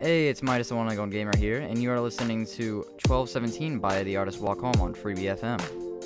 Hey, it's Midas the One Leg Gamer here, and you are listening to 1217 by the artist Walk Home on Freebie FM.